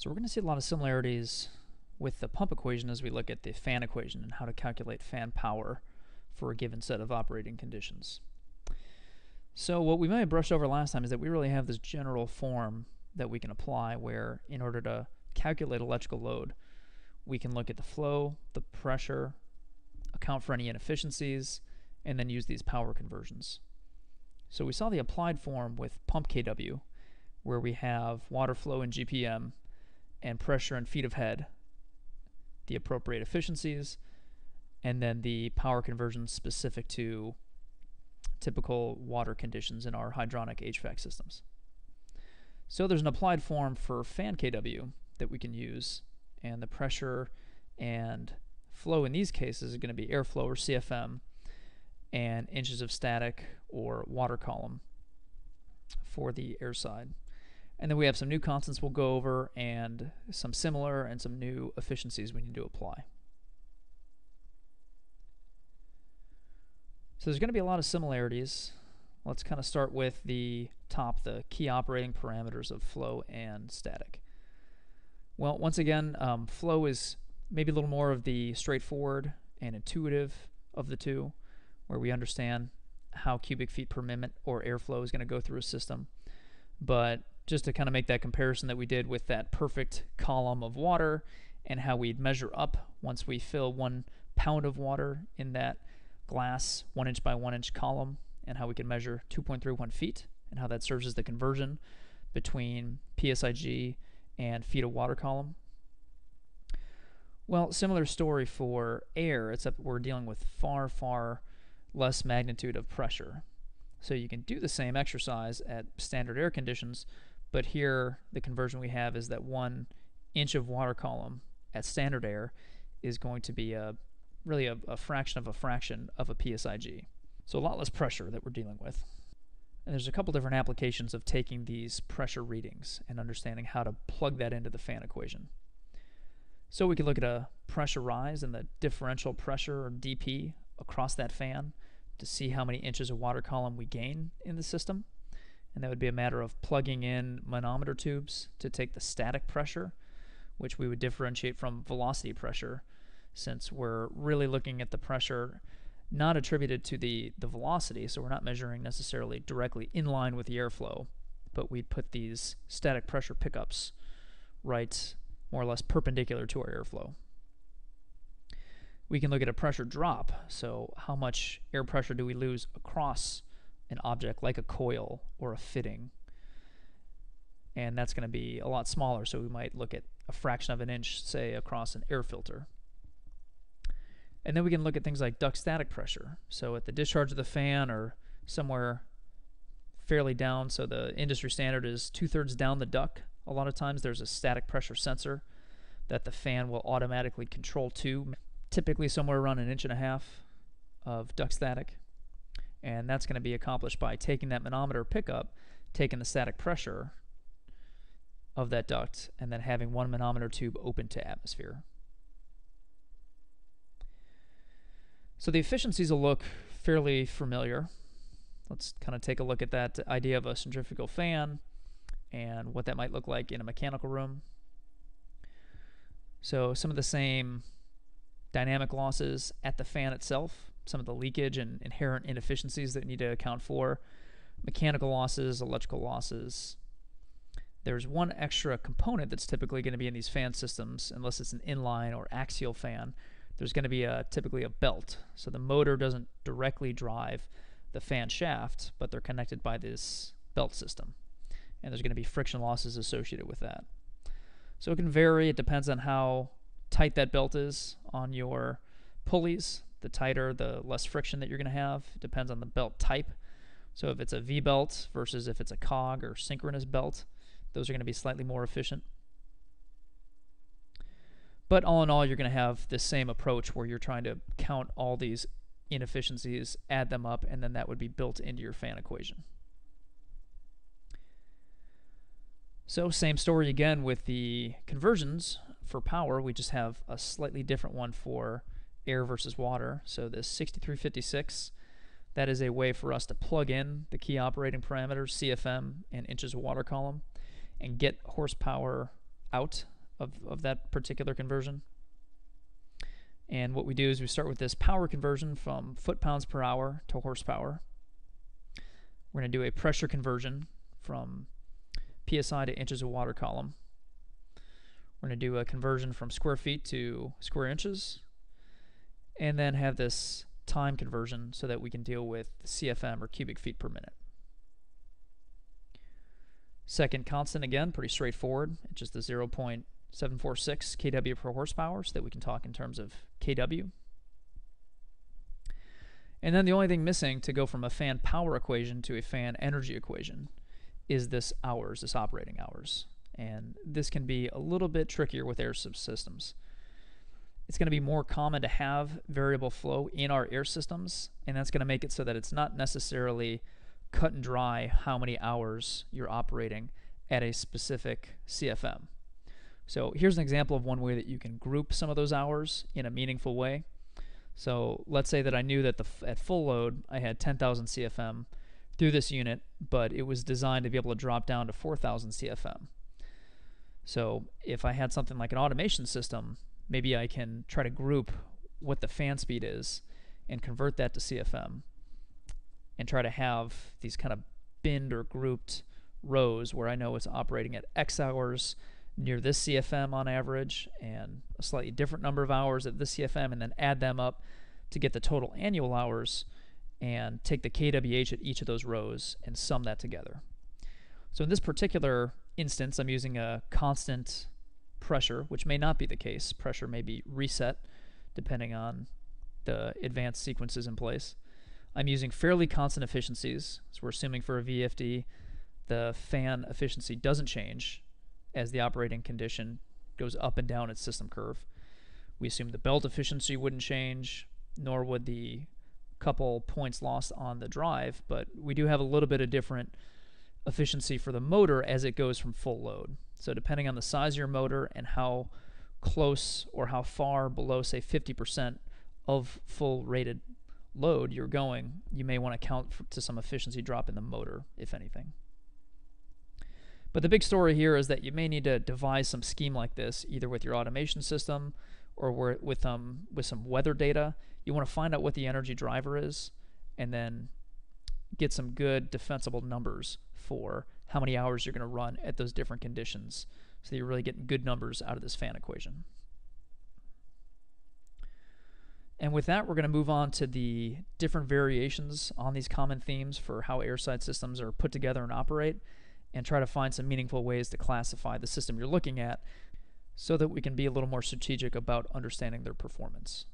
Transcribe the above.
So we're going to see a lot of similarities with the pump equation as we look at the fan equation and how to calculate fan power for a given set of operating conditions. So what we might have brushed over last time is that we really have this general form that we can apply where in order to calculate electrical load, we can look at the flow, the pressure, account for any inefficiencies, and then use these power conversions. So we saw the applied form with pump kW, where we have water flow in GPM and pressure and feet of head, the appropriate efficiencies, and then the power conversion specific to typical water conditions in our hydronic HVAC systems. So there's an applied form for fan kW that we can use, and the pressure and flow in these cases is going to be airflow or CFM, and inches of static or water column for the air side. And then we have some new constants we'll go over and some similar and some new efficiencies we need to apply. So there's going to be a lot of similarities. Let's kind of start with the top, the key operating parameters of flow and static. Well, once again, um, flow is maybe a little more of the straightforward and intuitive of the two, where we understand how cubic feet per minute or airflow is going to go through a system. But just to kind of make that comparison that we did with that perfect column of water and how we'd measure up once we fill one pound of water in that glass one inch by one inch column and how we can measure 2.31 feet and how that serves as the conversion between PSIG and feet of water column. Well, similar story for air, except we're dealing with far, far less magnitude of pressure. So you can do the same exercise at standard air conditions, but here the conversion we have is that one inch of water column at standard air is going to be a really a, a fraction of a fraction of a PSIG. So a lot less pressure that we're dealing with. And there's a couple different applications of taking these pressure readings and understanding how to plug that into the fan equation. So we could look at a pressure rise and the differential pressure or DP across that fan to see how many inches of water column we gain in the system. And that would be a matter of plugging in manometer tubes to take the static pressure, which we would differentiate from velocity pressure, since we're really looking at the pressure not attributed to the, the velocity, so we're not measuring necessarily directly in line with the airflow, but we'd put these static pressure pickups right more or less perpendicular to our airflow. We can look at a pressure drop, so how much air pressure do we lose across an object like a coil or a fitting. And that's going to be a lot smaller, so we might look at a fraction of an inch, say, across an air filter. And then we can look at things like duct static pressure. So at the discharge of the fan or somewhere fairly down, so the industry standard is two thirds down the duct. A lot of times there's a static pressure sensor that the fan will automatically control to, typically somewhere around an inch and a half of duct static. And that's going to be accomplished by taking that manometer pickup, taking the static pressure of that duct, and then having one manometer tube open to atmosphere. So the efficiencies will look fairly familiar. Let's kind of take a look at that idea of a centrifugal fan and what that might look like in a mechanical room. So some of the same dynamic losses at the fan itself, some of the leakage and inherent inefficiencies that need to account for, mechanical losses, electrical losses. There's one extra component that's typically going to be in these fan systems, unless it's an inline or axial fan, there's going to be a typically a belt. So the motor doesn't directly drive the fan shaft, but they're connected by this belt system. And there's going to be friction losses associated with that. So it can vary. It depends on how tight that belt is on your pulleys. The tighter, the less friction that you're going to have. It depends on the belt type. So if it's a V belt versus if it's a cog or synchronous belt, those are going to be slightly more efficient. But all in all, you're going to have the same approach where you're trying to count all these inefficiencies, add them up, and then that would be built into your fan equation. So same story again with the conversions for power. We just have a slightly different one for air versus water. So this 6356, that is a way for us to plug in the key operating parameters, CFM and inches of water column, and get horsepower out of, of that particular conversion. And what we do is we start with this power conversion from foot pounds per hour to horsepower. We're going to do a pressure conversion from psi to inches of water column. We're going to do a conversion from square feet to square inches. And then have this time conversion so that we can deal with CFM or cubic feet per minute. Second constant, again, pretty straightforward. It's just the 0.746 kW per horsepower so that we can talk in terms of kW. And then the only thing missing to go from a fan power equation to a fan energy equation is this hours, this operating hours. And this can be a little bit trickier with air systems. It's going to be more common to have variable flow in our air systems, and that's going to make it so that it's not necessarily cut and dry how many hours you're operating at a specific CFM. So here's an example of one way that you can group some of those hours in a meaningful way. So let's say that I knew that the, at full load I had 10,000 CFM through this unit, but it was designed to be able to drop down to 4,000 CFM. So if I had something like an automation system, maybe I can try to group what the fan speed is and convert that to CFM and try to have these kind of binned or grouped rows where I know it's operating at X hours near this CFM on average and a slightly different number of hours at this CFM and then add them up to get the total annual hours and take the kWh at each of those rows and sum that together. So in this particular instance, I'm using a constant pressure, which may not be the case. Pressure may be reset depending on the advanced sequences in place. I'm using fairly constant efficiencies. So we're assuming for a VFD, the fan efficiency doesn't change as the operating condition goes up and down its system curve. We assume the belt efficiency wouldn't change, nor would the couple points lost on the drive, but we do have a little bit of different efficiency for the motor as it goes from full load. So depending on the size of your motor and how close or how far below, say, 50% of full rated load you're going, you may want to count for, to some efficiency drop in the motor, if anything. But the big story here is that you may need to devise some scheme like this, either with your automation system or with um, with some weather data. You want to find out what the energy driver is, and then get some good defensible numbers for how many hours you're going to run at those different conditions, so that you're really getting good numbers out of this fan equation. And with that, we're going to move on to the different variations on these common themes for how airside systems are put together and operate and try to find some meaningful ways to classify the system you're looking at so that we can be a little more strategic about understanding their performance.